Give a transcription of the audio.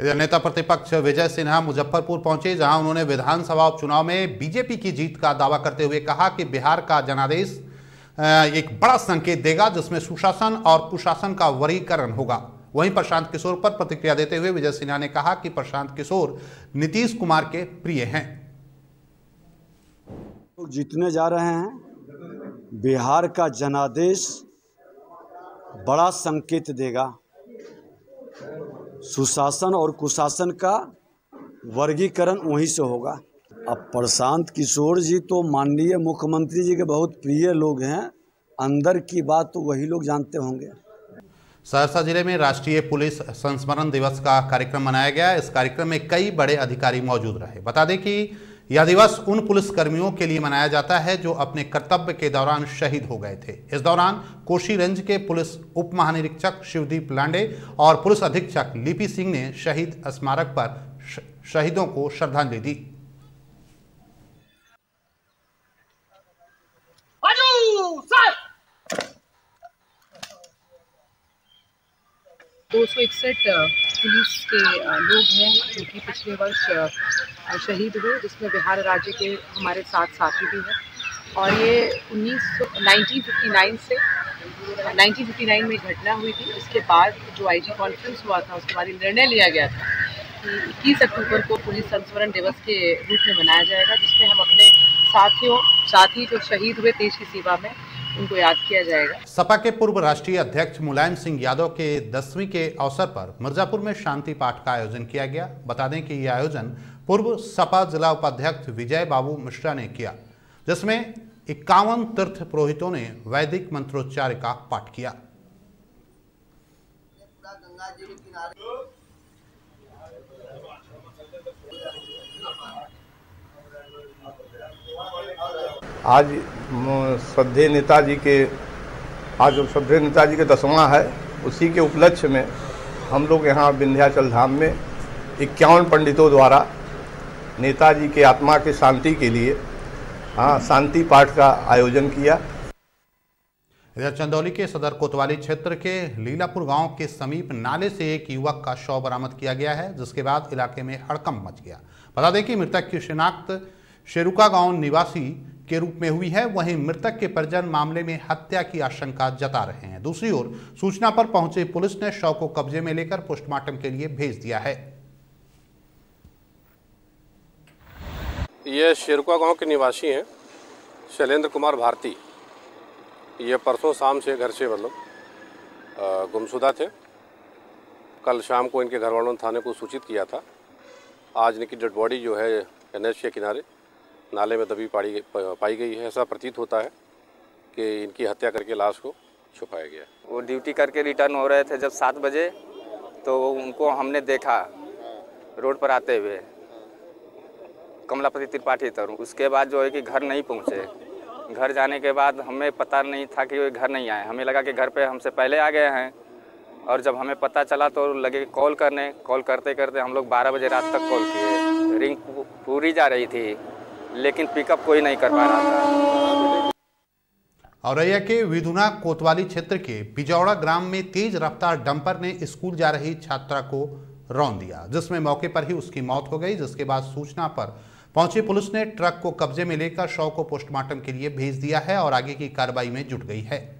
इधर नेता प्रतिपक्ष विजय सिन्हा मुजफ्फरपुर पहुँचे, जहाँ उन्होंने विधानसभा उपचुनाव में बीजेपी की जीत का दावा करते हुए कहा कि बिहार का जनादेश एक बड़ा संकेत देगा जिसमें सुशासन और कुशासन का वर्गीकरण होगा। वहीं प्रशांत किशोर पर प्रतिक्रिया देते हुए विजय सिन्हा ने कहा कि प्रशांत किशोर नीतीश कुमार के प्रिय हैं। जीतने जा रहे हैं, बिहार का जनादेश बड़ा संकेत देगा। सुशासन और कुशासन का वर्गीकरण वहीं से होगा। अब प्रशांत किशोर जी तो माननीय मुख्यमंत्री जी के बहुत प्रिय लोग हैं। अंदर की बात तो वही लोग जानते होंगे। सहरसा ज़िले में राष्ट्रीय पुलिस संस्मरण दिवस का कार्यक्रम मनाया गया। इस कार्यक्रम में कई बड़े अधिकारी मौजूद रहे। बता दें कि यह दिवस उन पुलिसकर्मियों के लिए मनाया जाता है जो अपने कर्तव्य के दौरान शहीद हो गए थे। इस दौरान कोशी रेंज के पुलिस उप महानिरीक्षक शिवदीप लांडे और पुलिस अधीक्षक लिपि सिंह ने शहीद स्मारक पर शहीदों को श्रद्धांजलि दी। दो सौ इकसठ पुलिस के लोग हैं जो कि पिछले वर्ष शहीद हुए, जिसमें बिहार राज्य के हमारे साथ साथी भी हैं। और ये उन्नीस नाइनटीन से 1959 में घटना हुई थी। उसके बाद जो आईजी कॉन्फ्रेंस हुआ था, उसके बाद निर्णय लिया गया था कि इक्कीस अक्टूबर को पुलिस संस्मरण दिवस के रूप में मनाया जाएगा, जिसमें हम अपने साथियों, साथी जो शहीद हुए देश की सेवा में उनको याद किया जाएगा। सपा के पूर्व राष्ट्रीय अध्यक्ष मुलायम सिंह यादव के दसवीं के अवसर पर मिर्जापुर में शांति पाठ का आयोजन किया गया। बता दें कि यह आयोजन पूर्व सपा जिला उपाध्यक्ष विजय बाबू मिश्रा ने किया, जिसमें इक्यावन तीर्थ पुरोहितों ने वैदिक मंत्रोच्चार का पाठ किया। आज श्रद्धे नेताजी के, आज श्रद्धे नेताजी के दसवां है, उसी के उपलक्ष्य में हम लोग यहाँ विंध्याचल धाम में इक्यावन पंडितों द्वारा नेताजी के आत्मा के शांति के लिए हाँ शांति पाठ का आयोजन किया। इधर चंदौली के सदर कोतवाली क्षेत्र के लीलापुर गाँव के समीप नाले से एक युवक का शव बरामद किया गया है, जिसके बाद इलाके में हड़कंप मच गया। बता दें कि मृतक की शिनाख्त शेरुका गाँव निवासी के रूप में हुई है, वहीं मृतक के परिजन मामले में हत्या की आशंका जता रहे हैं। दूसरी ओर, सूचना पर पहुँचे पुलिस ने शव को कब्जे में लेकर पोस्टमार्टम के लिए भेज दिया है। ये शेरुका गाँव के निवासी हैं, शैलेंद्र कुमार भारती। ये परसों शाम से घर से मतलब गुमशुदा थे। कल शाम को इनके घर वालों ने थाने को सूचित किया था। आज इनकी डेड बॉडी जो है एन के किनारे नाले में दबी पाई पाई गई है। ऐसा प्रतीत होता है कि इनकी हत्या करके लाश को छुपाया गया। वो ड्यूटी करके रिटर्न हो रहे थे जब सात बजे तो उनको हमने देखा रोड पर आते हुए, कमलापति त्रिपाठी तर उसके बाद जो है कि घर नहीं पहुँचे। घर जाने के बाद हमें पता नहीं था कि वो घर नहीं आए। हमें लगा कि घर पे हमसे पहले आ गए हैं। और जब हमें पता चला तो लगे कॉल करने, कॉल करते करते हम लोग बारह बजे रात तक कॉल किए। रिंग पूरी जा रही थी। लेकिन पिकअप कोई नहीं कर पा रहा था औरैया के विधुना कोतवाली क्षेत्र के बिजौड़ा ग्राम में तेज रफ्तार डंपर ने स्कूल जा रही छात्रा को रौन दिया, जिसमें मौके पर ही उसकी मौत हो गई, जिसके बाद सूचना पर पहुँची पुलिस ने ट्रक को कब्जे में लेकर शव को पोस्टमार्टम के लिए भेज दिया है और आगे की कार्रवाई में जुट गई है।